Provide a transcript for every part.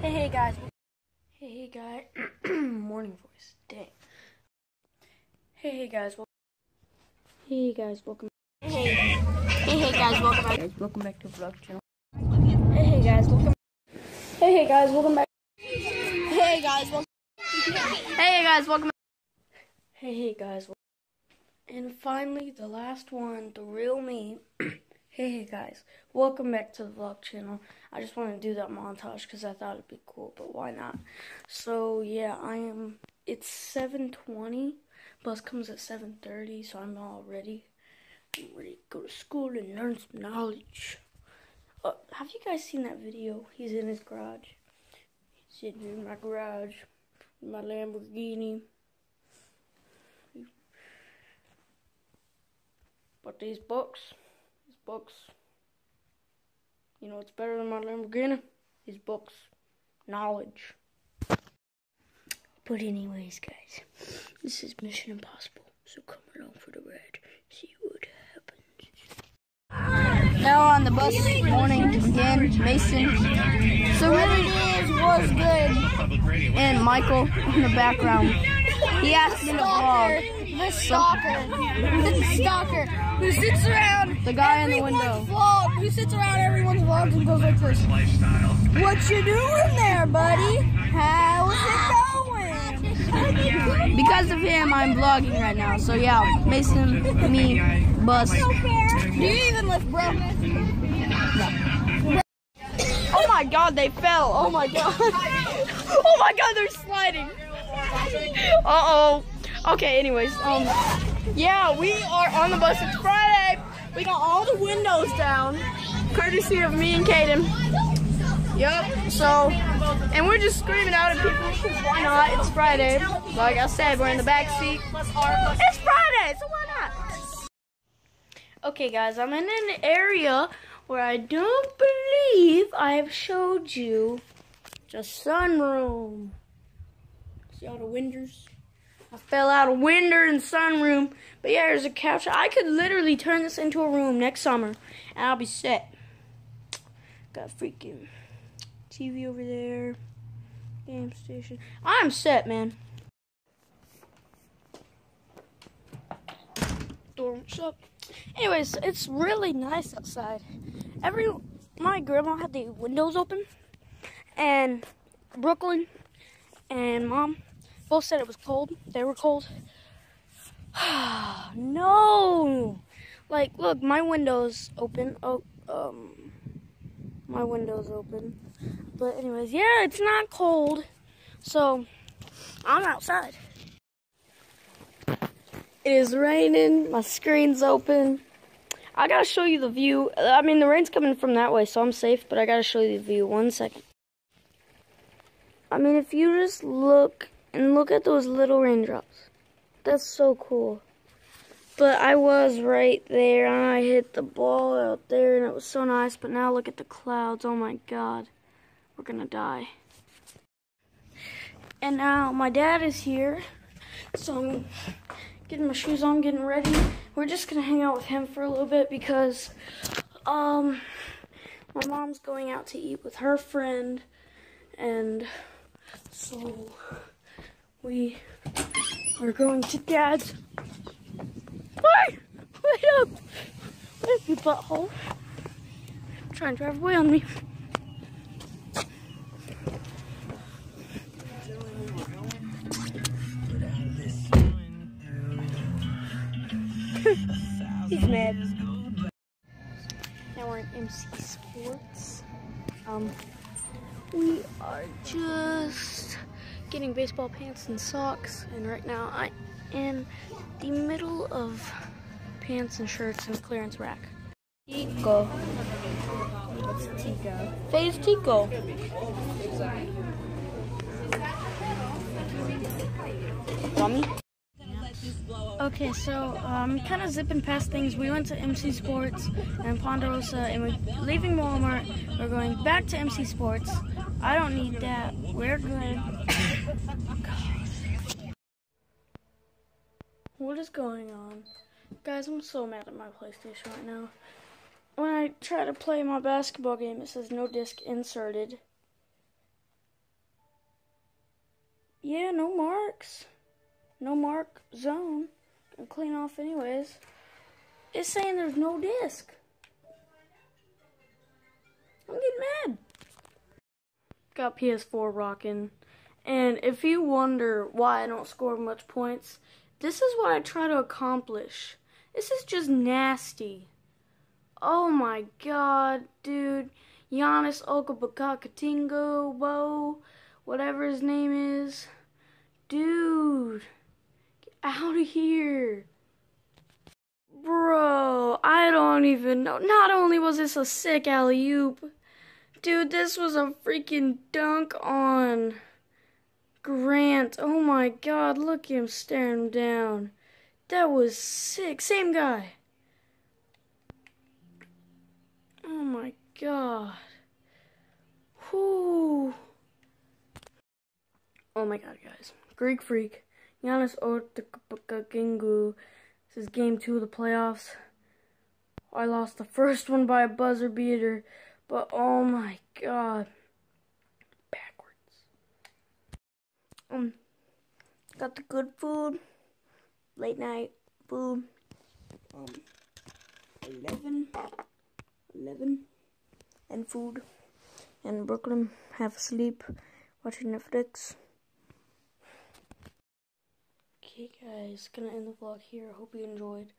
Hey, hey guys. Hey, hey guy. Morning voice. Dang. Hey, hey guys. Hey guys, welcome. Hey, hey, hey guys, welcome back. Guys, welcome back to vlog channel. Hey, hey guys, welcome. Hey, hey guys, welcome back. Hey guys, welcome. Hey, hey guys, welcome. Hey, hey guys. And finally, the last one, the real me. hey, hey guys, welcome back to the vlog channel. I just wanted to do that montage because I thought it'd be cool, but why not? So yeah, I am. It's 7:20. Bus comes at 7:30, so I'm all ready. I'm ready to go to school and learn some knowledge. Uh, have you guys seen that video? He's in his garage. He's sitting in my garage, in my Lamborghini. But these books, books, you know what's better than my Lamborghini? These books, knowledge. But anyways, guys, this is Mission Impossible, so come along for the ride. See what happens. Now on the bus morning again, Mason. So really is was good. And Michael in the background. He asked me to vlog. The stalker. The stalker who sits around The guy in the window. vlog, who sits around everyone's vlogs and goes like this. What you doing there, buddy? How's it going? Because of him, I'm vlogging right now. So yeah, Mason, me, bus. Do you even lift, bro? Oh my god, they fell. Oh my god. Oh my god, they're sliding. Uh oh. Okay, anyways, um, yeah, we are on the bus. It's Friday. We got all the windows down, courtesy of me and Kaden. Yep. So, and we're just screaming out at people why not? It's Friday. Like I said, we're in the back seat. It's Friday, so why not? Okay, guys, I'm in an area where I don't believe I have showed you the sunroom. See all the windows? I fell out a window in the sunroom. But yeah, there's a couch. I could literally turn this into a room next summer, and I'll be set. Got freaking TV over there. Game station. I'm set, man. Door won't shut. Anyways, it's really nice outside. Every my grandma had the windows open, and Brooklyn and mom both said it was cold. They were cold. no, like look, my windows open. Oh, um, my windows open. But anyways, yeah, it's not cold, so I'm outside. It is raining. My screen's open. I gotta show you the view. I mean, the rain's coming from that way, so I'm safe, but I gotta show you the view. One second. I mean, if you just look and look at those little raindrops, that's so cool. But I was right there, and I hit the ball out there, and it was so nice. But now look at the clouds. Oh my god. We're gonna die. And now my dad is here, so I'm getting my shoes on, getting ready. We're just gonna hang out with him for a little bit because, um, my mom's going out to eat with her friend, and so we are going to dad's. Wait, wait up, wait up, you butthole! Trying to drive away on me. He's mad. Now we're in MC Sports. Um, we are just getting baseball pants and socks, and right now I'm in the middle of pants and shirts and clearance rack. Tico. What's Tico? Phase Tico. Dummy. Okay, so um, kind of zipping past things. We went to MC Sports and Ponderosa, and we're leaving Walmart. We're going back to MC Sports. I don't need that. We're good. what is going on? Guys, I'm so mad at my PlayStation right now. When I try to play my basketball game, it says no disc inserted. yeah, no marks. No mark zone. Gonna clean off anyways. It's saying there's no disc. I'm getting mad. Got PS4 rocking. And if you wonder why I don't score much points, this is what I try to accomplish. This is just nasty. Oh my god, dude. Giannis Okabakatingo, whoa, whatever his name is. Dude, get out of here. Bro, I don't even know. Not only was this a sick alley oop, dude, this was a freaking dunk on Grant. Oh my god, look him staring him down. That was sick. Same guy. Oh my god. Whoo. Oh my god, guys. Greek Freak. Giannis Antetokounmpo. This is game two of the playoffs. I lost the first one by a buzzer beater, but oh my god. Backwards. Um, got the good food. Late night food. Um, 11. 11 and food and Brooklyn, half asleep, watching Netflix. Okay guys, gonna end the vlog here. Hope you enjoyed.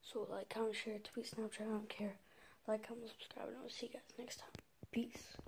So like, comment, share, tweet, Snapchat, I don't care. Like, comment, subscribe, and I'll see you guys next time. Peace.